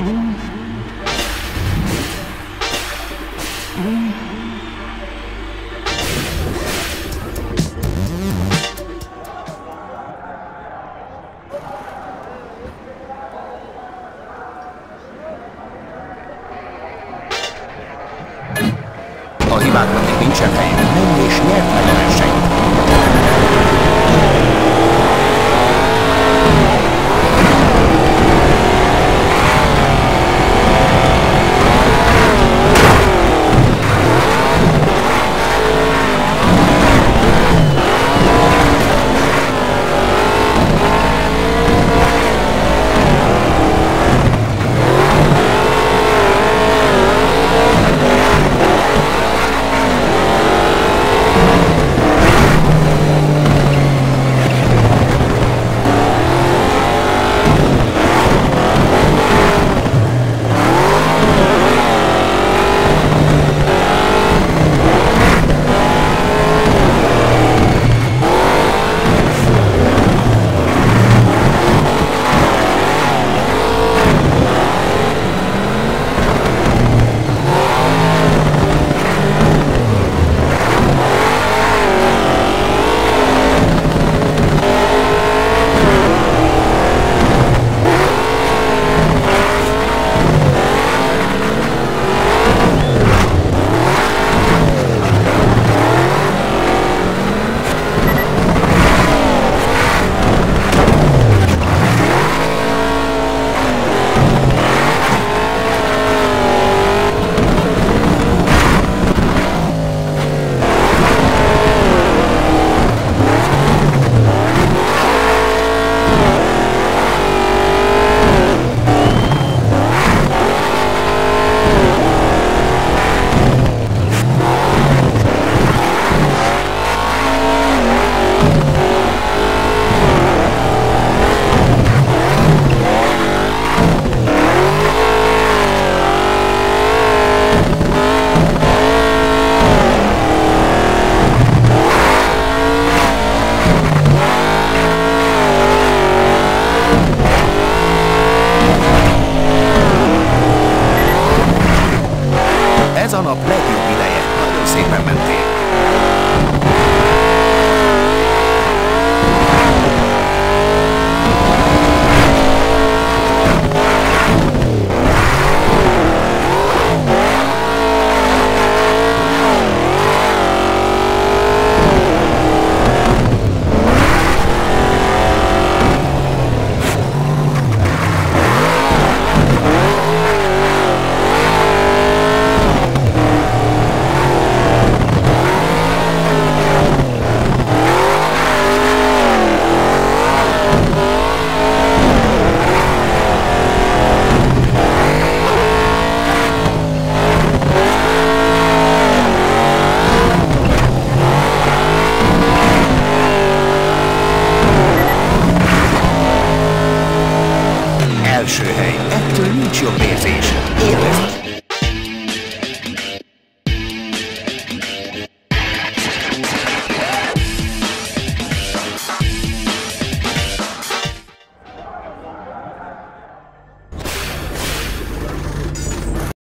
A hibáknak nincsen helyük. Menj és nyert meg a versenyt. realmente első hely. Ettől nincs jobb érzés. Élvezd!